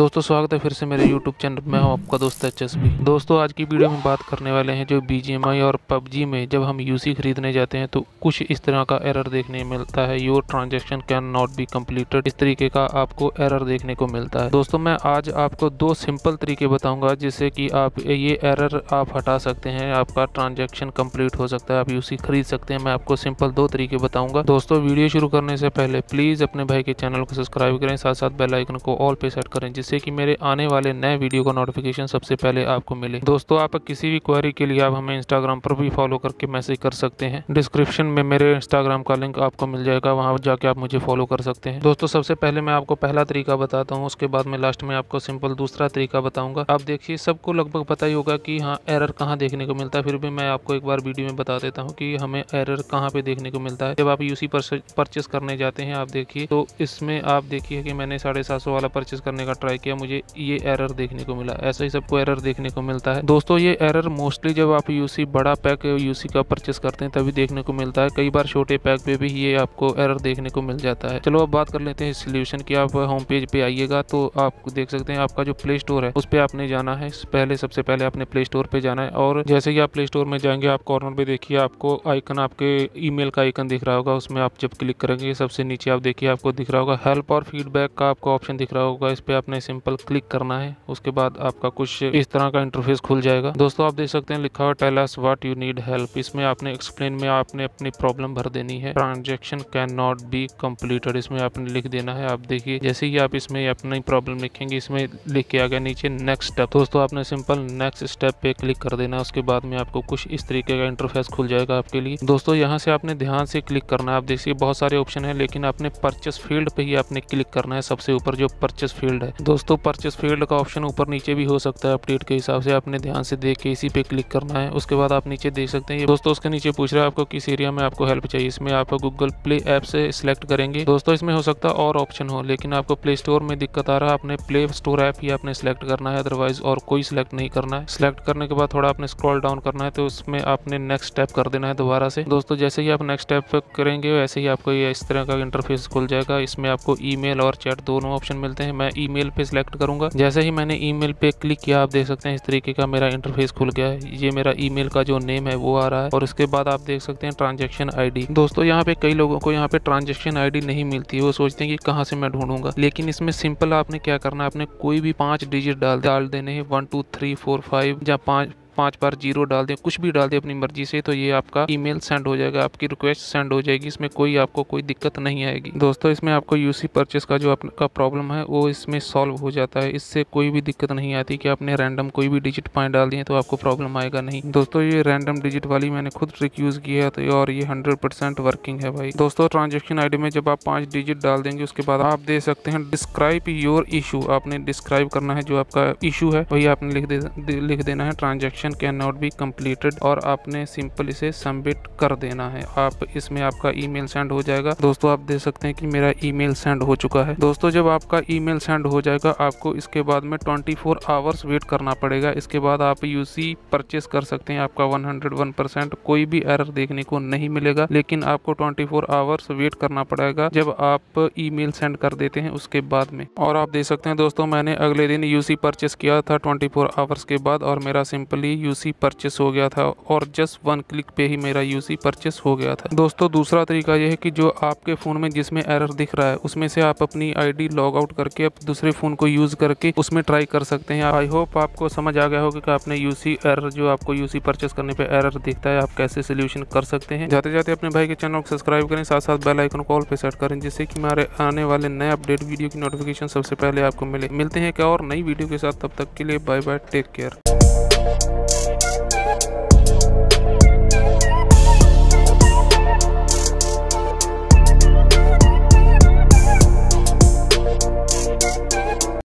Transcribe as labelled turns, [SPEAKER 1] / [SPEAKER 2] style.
[SPEAKER 1] दोस्तों, स्वागत है फिर से मेरे YouTube चैनल में हूँ आपका दोस्त एच दोस्तों, आज की वीडियो में बात करने वाले हैं जो बी और PUBG में जब हम यूसी खरीदने जाते हैं तो कुछ इस तरह का एरर देखने मिलता है। Your transaction can not be completed इस तरीके का आपको एरर देखने को मिलता है। दोस्तों, मैं आज आपको दो सिंपल तरीके बताऊँगा, जिससे कि आप ये एरर आप हटा सकते हैं, आपका ट्रांजेक्शन कंप्लीट हो सकता है, आप यूसी खरीद सकते हैं। मैं आपको सिंपल दो तरीके बताऊँगा। दोस्तों, वीडियो शुरू करने से पहले प्लीज़ अपने भाई के चैनल को सब्सक्राइब करें साथ साथ बेलाइकन को ऑल पे सेट करें जिससे कि मेरे आने वाले नए वीडियो का नोटिफिकेशन सबसे पहले आपको मिले। दोस्तों, आप किसी भी क्वेरी के लिए आप हमें इंस्टाग्राम पर भी फॉलो करके मैसेज कर सकते हैं। डिस्क्रिप्शन में मेरे इंस्टाग्राम का लिंक आपको मिल जाएगा, वहाँ जाके आप मुझे फॉलो कर सकते हैं। दोस्तों, सबसे पहले मैं आपको पहला तरीका बताता हूँ, उसके बाद में लास्ट में आपको सिंपल दूसरा तरीका बताऊँगा। आप देखिए, सबको लगभग पता ही होगा कि हाँ एरर कहाँ देखने को मिलता है। फिर भी मैं आपको एक बार वीडियो में बता देता हूँ कि हमें एरर कहाँ पे देखने को मिलता है। जब आप यूसी परचेस करने जाते हैं, आप देखिए तो इसमें आप देखिए कि मैंने साढ़े सात सौ वाला परचेस करने का ट्राई किया, मुझे ये एरर देखने को मिला। ऐसा ही सबको एरर देखने को मिलता है। दोस्तों, ये एरर मोस्टली जब आप यूसी बड़ा पैक यूसी का परचेस करते हैं, तभी देखने को मिलता है। कई बार छोटे पैक पे भी ये आपको एरर देखने को मिल जाता है। चलो, अब बात कर लेते हैं सोल्यूशन की। आप होम पेज पे आइएगा तो आप देख सकते हैं आपका जो प्ले स्टोर है, उस पर आपने जाना है। पहले, सबसे पहले आपने प्ले स्टोर पे जाना है और जैसे ही आप प्ले स्टोर में जाएँगे, आप कॉर्नर पे देखिए, आपको आइकन आपके ईमेल का आइकन दिख रहा होगा। उसमें आप जब क्लिक करेंगे, सबसे नीचे आप देखिए, आपको दिख रहा होगा हेल्प और फीडबैक का आपको ऑप्शन दिख रहा होगा। इस पर आपने सिंपल क्लिक करना है, उसके बाद आपका कुछ इस तरह का इंटरफेस खुल जाएगा। दोस्तों, आप देख सकते हैं लिखा हुआ tell us what you need help इसमें आपने एक्सप्लेन में आपने अपनी प्रॉब्लम भर देनी है। Transaction can not be completed इसमें आपने लिख देना है। आप देखिए, जैसे ही आप इसमें अपनी प्रॉब्लम लिखेंगे, इसमें लिख के आ गया नीचे नेक्स्ट स्टेप दोस्तों, आपने सिंपल नेक्स्ट स्टेप पे क्लिक कर देना उसके बाद में आपको कुछ इस तरीके का इंटरफेस खुल जाएगा आपके लिए। दोस्तों, यहाँ से आपने ध्यान से क्लिक करना है। आप देखिए, बहुत सारे ऑप्शन है, लेकिन आपने परचेस फ़ील्ड पे ही आपने क्लिक करना है, सबसे ऊपर जो परचेस फ़ील्ड है। दोस्तों परचेस फ़ील्ड का ऑप्शन ऊपर नीचे भी हो सकता है अपडेट के हिसाब से। आपने ध्यान से देख के इसी पे क्लिक करना है। उसके बाद आप नीचे देख सकते हैं दोस्तों, उसके नीचे पूछ रहा है आपको किस एरिया में आपको हेल्प चाहिए। इसमें आप गूगल प्ले ऐप से सिलेक्ट करेंगे। दोस्तों, इसमें हो सकता है और ऑप्शन हो, लेकिन आपको प्ले स्टोर में दिक्कत आ रहा है। आपने प्ले स्टोर ऐप ही आपने सिलेक्ट करना है अदरवाइज़ और कोई सिलेक्ट नहीं करना है। सिलेक्ट करने के बाद थोड़ा आपने स्क्रॉल डाउन करना है तो उसमें आपने नेक्स्ट स्टेप कर देना है दोबारा से। दोस्तों, जैसे ही आप नेक्स्ट स्टेप करेंगे, वैसे ही आपको ये इस तरह का इंटरफेस खुल जाएगा। इसमें आपको ईमेल और चैट दोनों ऑप्शन मिलते हैं। मैं ईमेल पे सिलेक्ट करूँगा। जैसे ही मैंने ईमेल पे क्लिक किया, आप देख सकते हैं इस तरीके का मेरा इंटरफेस खुल गया है। ये मेरा ईमेल का जो नेम है, वो आ रहा है। और उसके बाद आप देख सकते हैं ट्रांजेक्शन आईडी दोस्तों, यहाँ पे कई लोगों को यहाँ पे ट्रांजेक्शन आईडी नहीं मिलती है। वो सोचते हैं कि कहाँ से मैं ढूंढूँगा। लेकिन इसमें सिंपल आपने क्या करना है? आपने कोई भी पाँच डिजिट डाल डाल देने हैं। One two three four five या पाँच पाँच बार ज़ीरो डाल दें, कुछ भी डाल दें अपनी मर्ज़ी से तो ये आपका ईमेल सेंड हो जाएगा, आपकी रिक्वेस्ट सेंड हो जाएगी, इसमें कोई आपको कोई दिक्कत नहीं आएगी। दोस्तों, इसमें आपको यूसी परचेस का जो आपका प्रॉब्लम है, वो इसमें सॉल्व हो जाता है, इससे कोई भी दिक्कत नहीं आती कि आपने रैंडम कोई भी डिजिट पॉइंट डाल दिए तो आपको प्रॉब्लम आएगा नहीं। दोस्तों, ये रैंडम डिजिट वाली मैंने खुद ट्रिक यूज़ किया है तो और ये हंड्रेड वर्किंग है भाई। दोस्तों ट्रांजेक्शन आई में जब आप पाँच डिजिट डाल देंगे, उसके बाद आप दे सकते हैं डिस्क्राइब योर इशू आपने डिस्क्राइब करना है जो आपका इशू है, वही आपने लिख दे लिख देना है transaction can not be completed और आपने सिंपल इसे सबमिट कर देना है। आप इसमें आपका ईमेल सेंड हो जाएगा। दोस्तों, आप देख सकते हैं कि मेरा ईमेल सेंड हो चुका है। दोस्तों, जब आपका ईमेल सेंड हो जाएगा, आपको इसके बाद में 24 आवर्स वेट करना पड़ेगा। इसके बाद आप यूसी परचेस कर सकते हैं। आपका 101 परसेंट कोई भी एरर देखने को नहीं मिलेगा, लेकिन आपको 24 आवर्स वेट करना पड़ेगा जब आप ईमेल सेंड कर देते हैं उसके बाद में। और आप देख सकते हैं, दोस्तों, मैंने अगले दिन यूसी परचेस किया था 24 आवर्स के बाद और मेरा सिंपली यूसी परचेस हो गया था और जस्ट वन क्लिक पे ही मेरा यूसी परचेस हो गया था। दोस्तों, दूसरा तरीका यह है कि जो आपके फ़ोन में जिसमें एरर दिख रहा है, उसमें से आप अपनी आईडी लॉग आउट करके अब दूसरे फ़ोन को यूज़ करके उसमें ट्राई कर सकते हैं। आई होप आपको समझ आ गया होगा कि आपने यूसी एरर जो आपको यूसी परचेस करने पे एरर दिखता है, आप कैसे सोल्यूशन कर सकते हैं। जाते जाते अपने भाई के चैनल को सब्सक्राइब करें साथ साथ बेल आइकन कॉल पे सेट करें, जिससे कि हमारे आने वाले नए अपडेट वीडियो की नोटिफिकेशन सबसे पहले आपको मिले। मिलते हैं क्या और नई वीडियो के साथ, तब तक के लिए बाय बाय टेक केयर